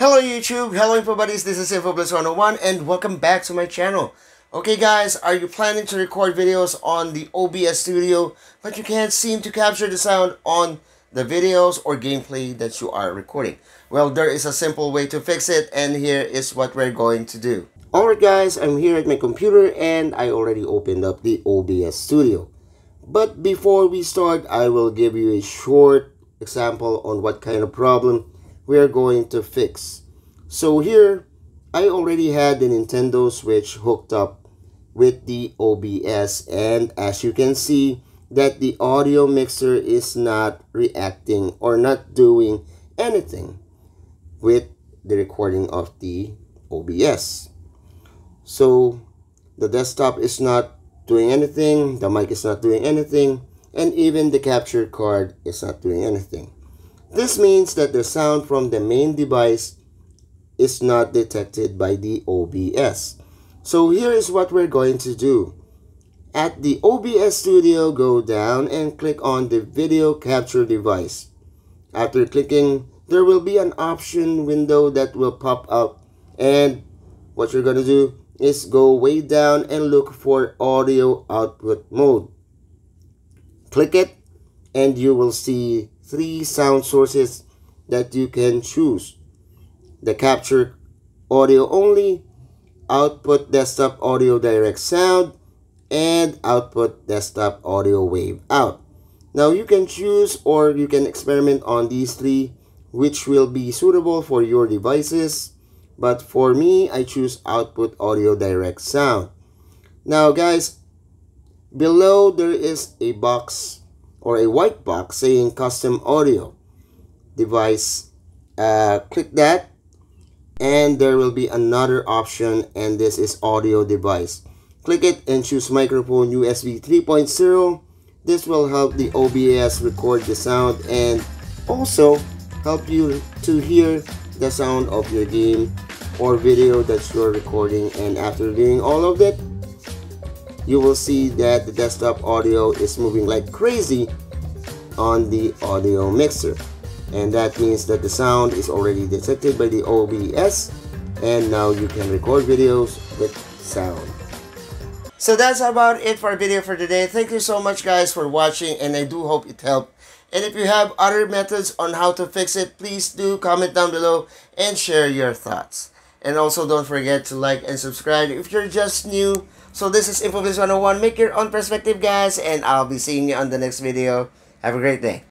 Hello YouTube, hello buddies, this is Infoblitz101 and welcome back to my channel. Okay guys, are you planning to record videos on the OBS Studio but you can't seem to capture the sound on the videos or gameplay that you are recording? Well, there is a simple way to fix it and here is what we're going to do. Alright guys, I'm here at my computer and I already opened up the OBS Studio. But before we start, I will give you a short example on what kind of problem we are going to fix. So here, I already had the Nintendo Switch hooked up with the OBS and as you can see that the audio mixer is not reacting or not doing anything with the recording of the OBS. So the desktop is not doing anything, the mic is not doing anything, and even the capture card is not doing anything. This means that the sound from the main device is not detected by the OBS. So here is what we're going to do. At the OBS Studio, go down and click on the video capture device. After clicking, there will be an option window that will pop up and what you're going to do is go way down and look for audio output mode. Click it and you will see three sound sources that you can choose. The capture audio only, output desktop audio direct sound, and output desktop audio wave out. Now you can choose or you can experiment on these three which will be suitable for your devices. But for me, I choose output audio direct sound. Now guys, below there is a box or a white box saying custom audio device. Uh, click that and there will be another option and this is audio device. Click it and choose microphone USB 3.0 this will help the OBS record the sound and also help you to hear the sound of your game or video that you're recording. And after doing all of that you will see that the desktop audio is moving like crazy on the audio mixer and that means that the sound is already detected by the OBS and now you can record videos with sound. So that's about it for our video for today. Thank you so much guys for watching and I do hope it helped. And if you have other methods on how to fix it, please do comment down below and share your thoughts. And also don't forget to like and subscribe if you're just new. So this is Infoblitz 101. Make your own perspective guys and I'll be seeing you on the next video. Have a great day.